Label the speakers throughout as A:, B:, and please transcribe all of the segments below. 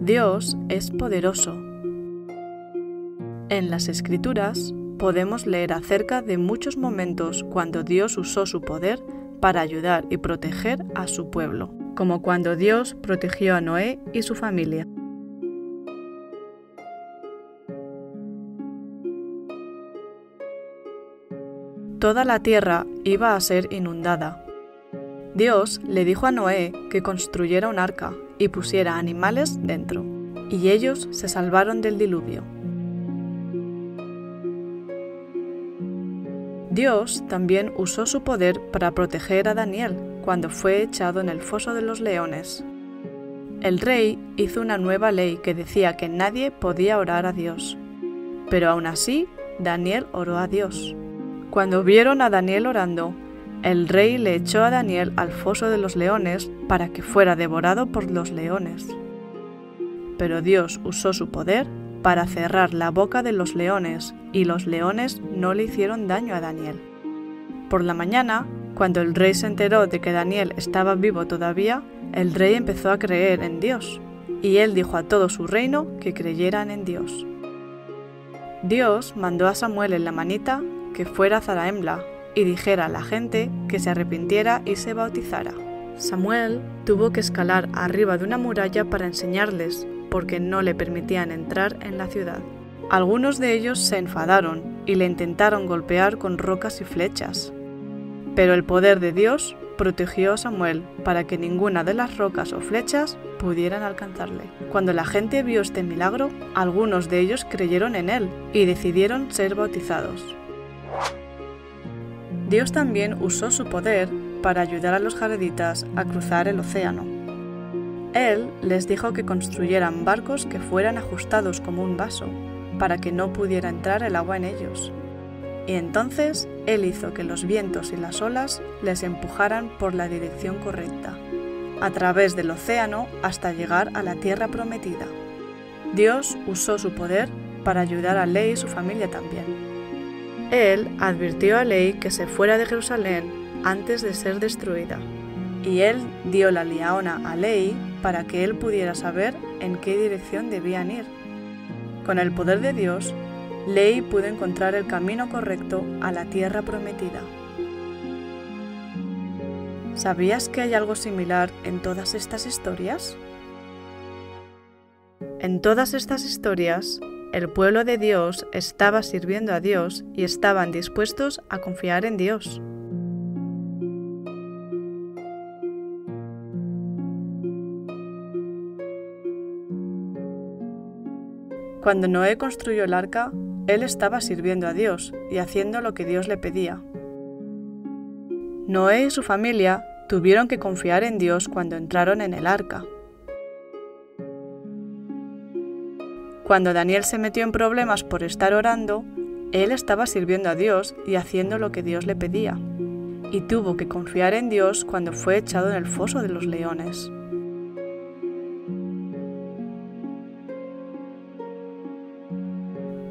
A: Dios es poderoso. En las Escrituras podemos leer acerca de muchos momentos cuando Dios usó su poder para ayudar y proteger a su pueblo, como cuando Dios protegió a Noé y su familia. Toda la tierra iba a ser inundada. Dios le dijo a Noé que construyera un arca y pusiera animales dentro, y ellos se salvaron del diluvio. Dios también usó su poder para proteger a Daniel cuando fue echado en el foso de los leones. El rey hizo una nueva ley que decía que nadie podía orar a Dios, pero aún así Daniel oró a Dios. Cuando vieron a Daniel orando, el rey le echó a Daniel al foso de los leones para que fuera devorado por los leones. Pero Dios usó su poder para cerrar la boca de los leones, y los leones no le hicieron daño a Daniel. Por la mañana, cuando el rey se enteró de que Daniel estaba vivo todavía, el rey empezó a creer en Dios, y él dijo a todo su reino que creyeran en Dios. Dios mandó a Samuel en la manita que fuera a Zaraembla y dijera a la gente que se arrepintiera y se bautizara. Samuel tuvo que escalar arriba de una muralla para enseñarles, porque no le permitían entrar en la ciudad. Algunos de ellos se enfadaron y le intentaron golpear con rocas y flechas. Pero el poder de Dios protegió a Samuel para que ninguna de las rocas o flechas pudieran alcanzarle. Cuando la gente vio este milagro, algunos de ellos creyeron en él y decidieron ser bautizados. Dios también usó su poder para ayudar a los jareditas a cruzar el océano. Él les dijo que construyeran barcos que fueran ajustados como un vaso, para que no pudiera entrar el agua en ellos. Y entonces Él hizo que los vientos y las olas les empujaran por la dirección correcta, a través del océano hasta llegar a la tierra prometida. Dios usó su poder para ayudar a Ley y su familia también. Él advirtió a Ley que se fuera de Jerusalén antes de ser destruida, y él dio la liaona a Ley para que él pudiera saber en qué dirección debían ir. Con el poder de Dios, Ley pudo encontrar el camino correcto a la tierra prometida. ¿Sabías que hay algo similar en todas estas historias? En todas estas historias, el pueblo de Dios estaba sirviendo a Dios y estaban dispuestos a confiar en Dios. Cuando Noé construyó el arca, él estaba sirviendo a Dios y haciendo lo que Dios le pedía. Noé y su familia tuvieron que confiar en Dios cuando entraron en el arca. Cuando Daniel se metió en problemas por estar orando, él estaba sirviendo a Dios y haciendo lo que Dios le pedía, y tuvo que confiar en Dios cuando fue echado en el foso de los leones.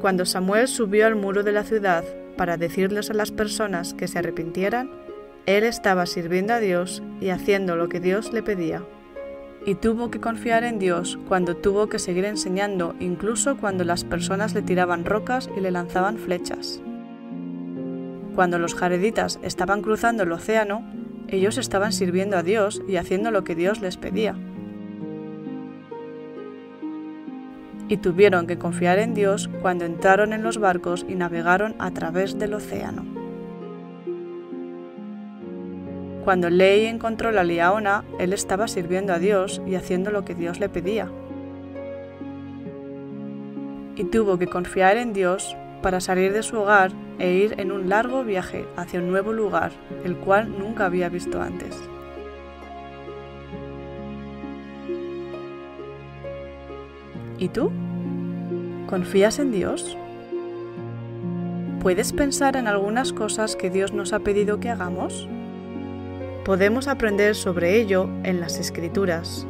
A: Cuando Samuel subió al muro de la ciudad para decirles a las personas que se arrepintieran, él estaba sirviendo a Dios y haciendo lo que Dios le pedía y tuvo que confiar en Dios cuando tuvo que seguir enseñando, incluso cuando las personas le tiraban rocas y le lanzaban flechas. Cuando los jareditas estaban cruzando el océano, ellos estaban sirviendo a Dios y haciendo lo que Dios les pedía. Y tuvieron que confiar en Dios cuando entraron en los barcos y navegaron a través del océano. Cuando Ley encontró la liaona, él estaba sirviendo a Dios y haciendo lo que Dios le pedía. Y tuvo que confiar en Dios para salir de su hogar e ir en un largo viaje hacia un nuevo lugar, el cual nunca había visto antes. ¿Y tú? ¿Confías en Dios? ¿Puedes pensar en algunas cosas que Dios nos ha pedido que hagamos? Podemos aprender sobre ello en las Escrituras.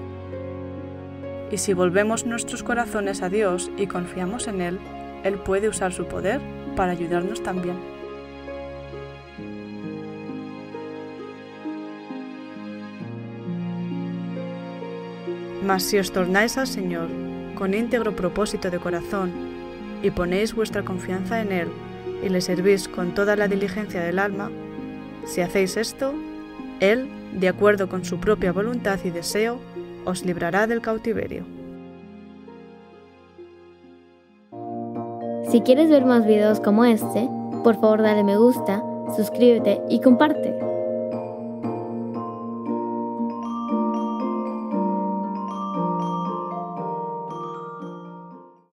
A: Y si volvemos nuestros corazones a Dios y confiamos en Él, Él puede usar su poder para ayudarnos también. Mas si os tornáis al Señor con íntegro propósito de corazón y ponéis vuestra confianza en Él y le servís con toda la diligencia del alma, si hacéis esto, Él, de acuerdo con su propia voluntad y deseo, os librará del cautiverio.
B: Si quieres ver más videos como este, por favor dale me gusta, suscríbete y comparte.